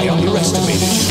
I underestimated you.